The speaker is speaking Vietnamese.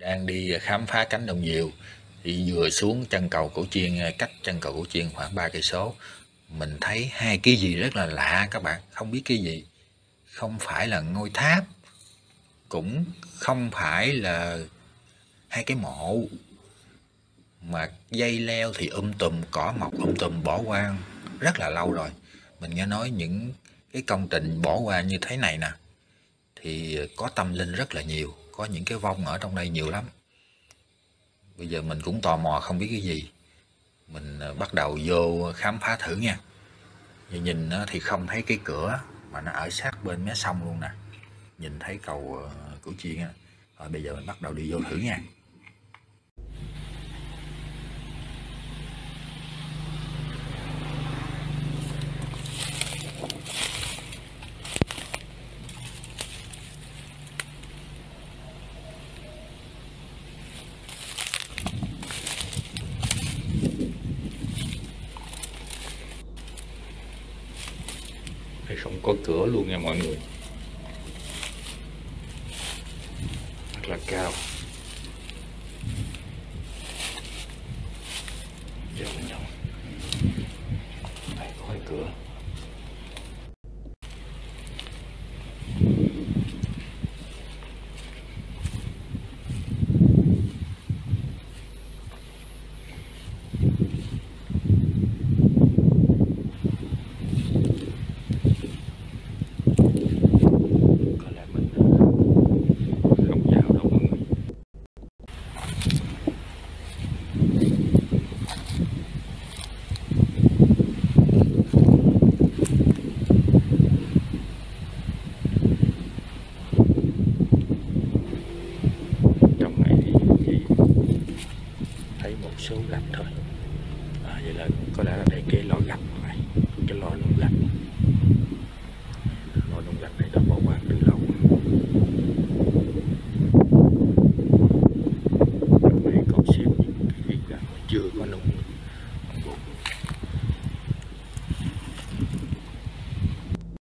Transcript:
đang đi khám phá cánh đồng nhiều, thì vừa xuống chân cầu cổ chiên à, cách chân cầu cổ chiên khoảng 3 cây số. Mình thấy hai cái gì rất là lạ các bạn, không biết cái gì. Không phải là ngôi tháp, cũng không phải là hai cái mộ. Mà dây leo thì um tùm, cỏ mọc um tùm, bỏ qua rất là lâu rồi, mình nghe nói những cái công trình bỏ qua như thế này nè thì ờ, có tâm linh rất là nhiều, có những cái vong ở trong đây nhiều lắm. Bây giờ mình cũng tò mò không biết cái gì. Mình ờ, bắt đầu vô khám phá thử nha. Nhìn thì không thấy cái cửa, mà nó ở sát bên mé sông luôn nè. Nhìn thấy cầu ờ, Củ Chiên á. Rồi bây giờ mình bắt đầu đi vô thử nha. Hay không có cửa luôn nha mọi người. Rất là cao. Giờ đây, có hai cửa có lẽ mình không vào đâu mọi người trong này thì chỉ thấy một số gạch thôi. À, vậy là có lẽ là đây cái lò gạch